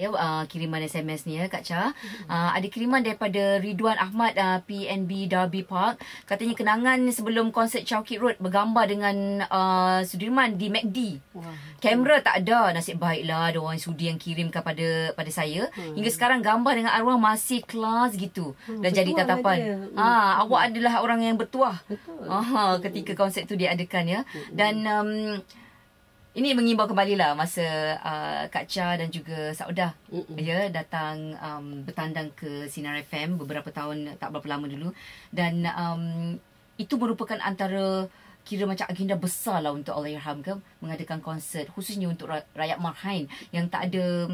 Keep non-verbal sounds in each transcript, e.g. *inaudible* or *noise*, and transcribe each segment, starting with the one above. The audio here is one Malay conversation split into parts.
Ya, uh, kiriman SMS ni ya Kak Cha. Uh, ada kiriman daripada Ridwan Ahmad uh, PNB Derby Park. Katanya kenangan sebelum konsert Chowkit Road bergambar dengan uh, Sudirman di MACD. Wah. Kamera tak ada. Nasib baiklah ada orang sudi yang kirimkan pada pada saya. Hmm. Hingga sekarang gambar dengan arwah masih kelas gitu. Hmm, Dan jadi tatapan. dia. Ha, awak adalah orang yang bertuah. Betul. Aha, ketika konsert tu diadakan ya. Dan um, ini mengimbau kembali lah masa uh, Kak Cha dan juga Saudah Mm-mm. ya datang um, bertandang ke Sinar FM beberapa tahun tak berapa lama dulu dan um, itu merupakan antara kira macam agenda besar lah untuk Allahyarham ke mengadakan konsert khususnya untuk ra- rakyat Marhain yang tak ada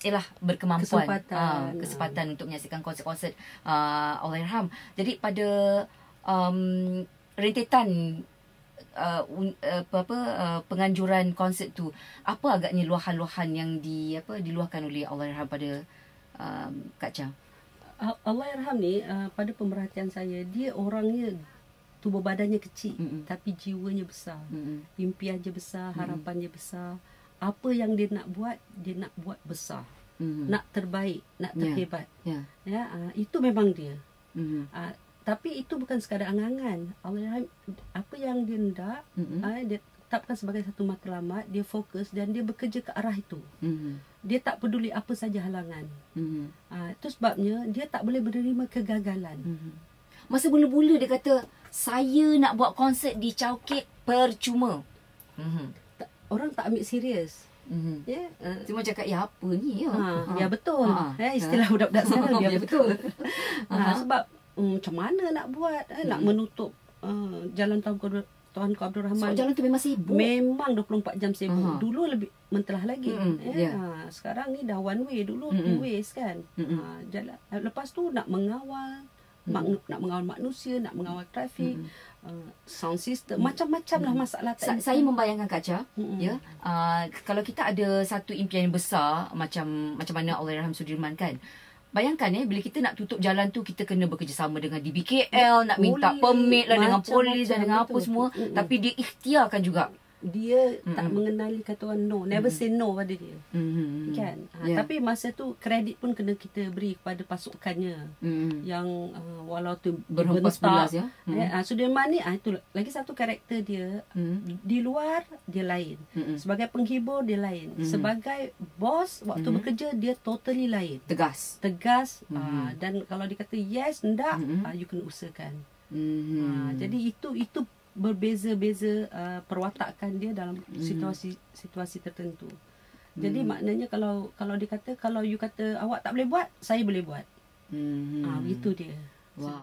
Yalah berkemampuan Kesempatan. Ah, kesempatan untuk menyaksikan konsert-konsert uh, Allahyarham. Jadi pada um, rentetan uh, un, apa apa uh, penganjuran konsert tu apa agaknya luahan-luahan yang di apa diluahkan oleh Allahyarham pada um, Kak Cha. A- Allah Yarham ni uh, pada pemerhatian saya dia orangnya tubuh badannya kecil Mm-mm. tapi jiwanya besar. Mm-mm. Impiannya besar, Mm-mm. harapannya besar. Apa yang dia nak buat, dia nak buat besar. Mm-mm. Nak terbaik, nak Ya. terhebat. Ya. Ya, uh, itu memang dia. Mm-mm. Uh, tapi itu bukan sekadar angan-angan. Allah apa yang dia hendak, Mm-mm. uh, dia tetapkan sebagai satu matlamat, dia fokus dan dia bekerja ke arah itu. Mm-mm. Dia tak peduli apa saja halangan. Mm-mm. Uh, itu sebabnya dia tak boleh menerima kegagalan. Mm-mm. Masa mula-mula dia kata saya nak buat konsert di Chowkit percuma. Mm-hmm. Orang tak ambil serius. Mm-hmm. Ya, uh, Cuma cakap ya apa ni ya. ha, ya betul. Ha, Ya, istilah *laughs* budak-budak sekarang ya Ya, betul. Aha. *laughs* ha, sebab um, macam mana nak buat eh, nak Mm. menutup uh, jalan Tuanku Abdul- Tuanku Abdul So, Rahman. jalan tu memang sibuk. Memang 24 jam sibuk. Aha. Dulu lebih mentelah lagi. Mm-mm, Ya, ya. ha, sekarang ni dah one way. Dulu Mm-mm. two ways kan. Mm-mm. Ha, jalan. Lepas tu nak mengawal mak, nak mengawal manusia, nak mengawal trafik, Mm-mm. uh, sound system, macam-macam lah masalah Sa- teknik. saya membayangkan Kak Cha, Mm-mm. ya, uh, kalau kita ada satu impian yang besar macam macam mana Allahyarham Sudirman kan. Bayangkan eh bila kita nak tutup jalan tu kita kena bekerjasama dengan DBKL, nak minta permit lah dengan polis dan dengan apa semua, tapi dia ikhtiarkan juga. Dia tak Mm-mm. mengenali kata orang no, never say no pada dia. Mm-hmm. Kan? Ha, Ya. Tapi masa tu kredit pun kena kita beri kepada pasukannya Mm-hmm. yang uh, walau tu Berhempas belas ya. Eh, ah, Sudirman ni ah, itu lagi satu karakter dia Mm-hmm. di luar dia lain. Mm-mm. Sebagai penghibur dia lain. Mhm. Sebagai bos waktu Mhm. bekerja dia totally lain. Tegas. Tegas Mhm. ah, dan kalau dia kata yes ndak Mhm. ah, you kena usahakan. Mm-hmm. Ah, jadi itu itu berbeza-beza uh, perwatakan dia dalam situasi situasi tertentu. Jadi Mhm. maknanya kalau kalau dia kata kalau you kata awak tak boleh buat, saya boleh buat. mm-hmm. Ah begitu dia. Wow.